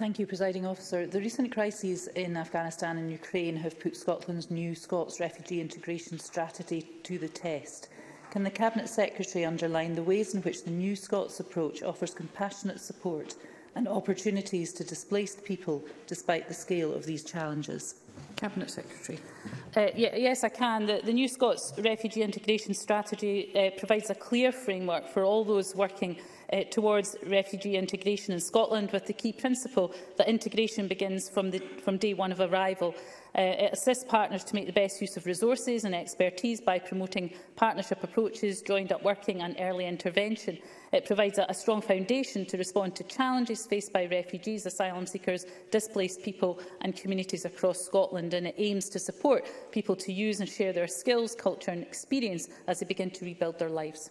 Thank you, Presiding Officer. The recent crises in Afghanistan and Ukraine have put Scotland's new Scots refugee integration strategy to the test. Can the Cabinet Secretary underline the ways in which the new Scots approach offers compassionate support and opportunities to displaced people despite the scale of these challenges? Cabinet Secretary. Uh, yeah, yes, I can. The, the New Scots Refugee Integration Strategy uh, provides a clear framework for all those working uh, towards refugee integration in Scotland with the key principle that integration begins from, the, from day one of arrival. Uh, it assists partners to make the best use of resources and expertise by promoting partnership approaches, joined-up working and early intervention. It provides a, a strong foundation to respond to challenges faced by refugees, asylum seekers, displaced people and communities across Scotland. Scotland and it aims to support people to use and share their skills, culture and experience as they begin to rebuild their lives.